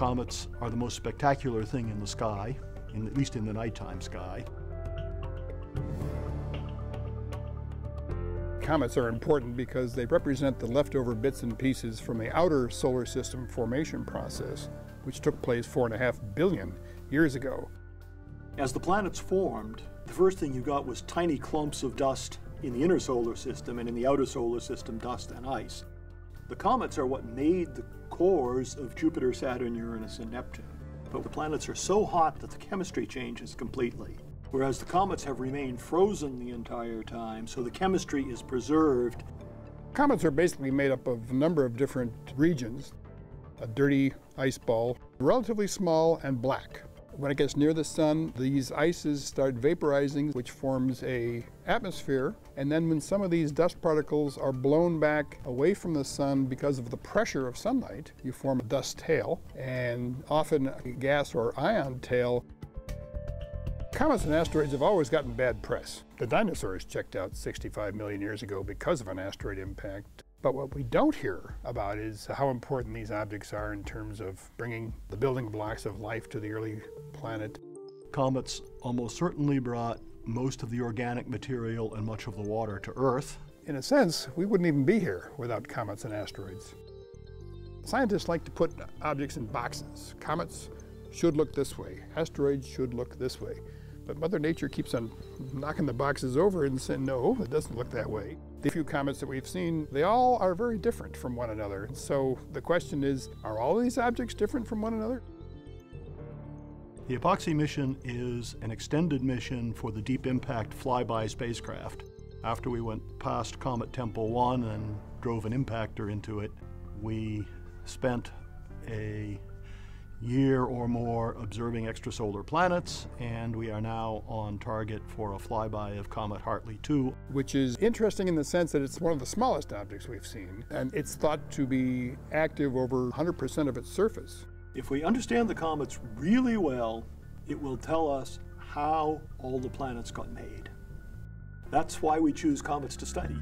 Comets are the most spectacular thing in the sky, in, at least in the nighttime sky. Comets are important because they represent the leftover bits and pieces from the outer solar system formation process, which took place four and a half billion years ago. As the planets formed, the first thing you got was tiny clumps of dust in the inner solar system and in the outer solar system, dust and ice. The comets are what made the cores of Jupiter, Saturn, Uranus, and Neptune. But the planets are so hot that the chemistry changes completely. Whereas the comets have remained frozen the entire time, so the chemistry is preserved. Comets are basically made up of a number of different regions. A dirty ice ball, relatively small and black. When it gets near the sun, these ices start vaporizing, which forms a atmosphere. And then when some of these dust particles are blown back away from the sun because of the pressure of sunlight, you form a dust tail, and often a gas or ion tail. Comets and asteroids have always gotten bad press. The dinosaurs checked out 65 million years ago because of an asteroid impact. But what we don't hear about is how important these objects are in terms of bringing the building blocks of life to the early planet. Comets almost certainly brought most of the organic material and much of the water to Earth. In a sense, we wouldn't even be here without comets and asteroids. Scientists like to put objects in boxes. Comets should look this way, asteroids should look this way. But Mother Nature keeps on knocking the boxes over and saying, no, it doesn't look that way. The few comets that we've seen, they all are very different from one another. So the question is, are all these objects different from one another? The EPOXI mission is an extended mission for the Deep Impact flyby spacecraft. After we went past Comet Tempel 1 and drove an impactor into it, we spent a year or more observing extrasolar planets, and we are now on target for a flyby of Comet Hartley 2. Which is interesting in the sense that it's one of the smallest objects we've seen, and it's thought to be active over 100% of its surface. If we understand the comets really well, it will tell us how all the planets got made. That's why we choose comets to study.